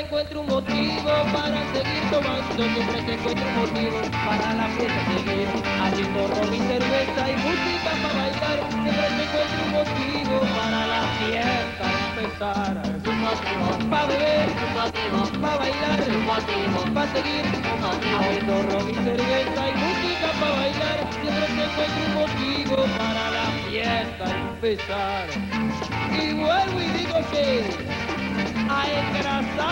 encuentra un motivo para seguir tomando, siempre se encuentra un motivo para la fiesta seguir haciendo ron y cerveza y música para bailar, siempre se encuentra un motivo para la fiesta empezar. Es un motivo, Para beber, motivo, para bailar, es un motivo, para seguir un y cerveza y música para bailar, siempre se encuentra un motivo para la fiesta empezar. Y vuelvo y digo que a engrasar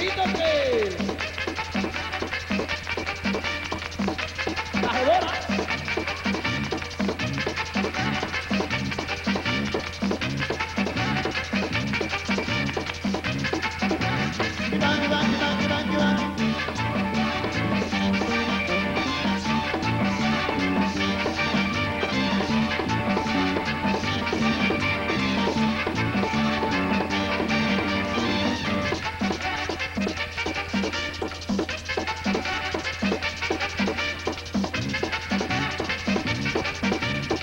Y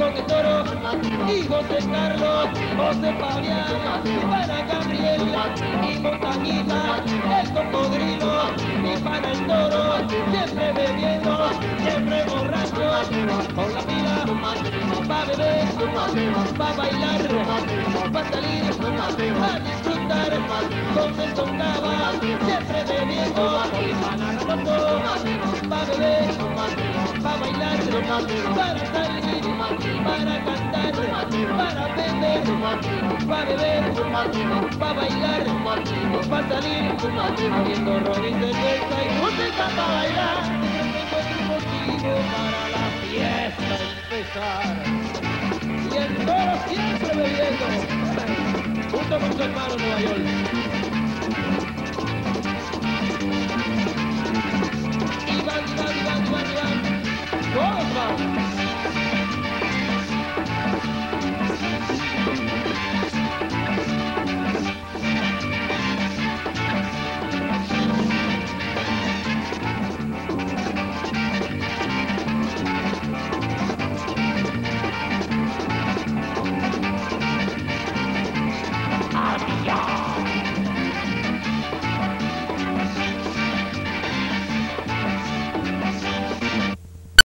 con el toro y José Carlos, José Fabián, para Gabriel y Montañita, el cocodrilo y para el toro, siempre bebiendo, siempre borracho, con la pila, para beber, para bailar, para salir, para disfrutar, con el siempre bebiendo, y para para salir, para cantar, para beber, para beber, para bailar, para salir, haciendo ron y cerveza y música para bailar. Motivo para la fiesta empezar. Y el toro siempre bebiendo, junto con su hermano Nueva York. yeah.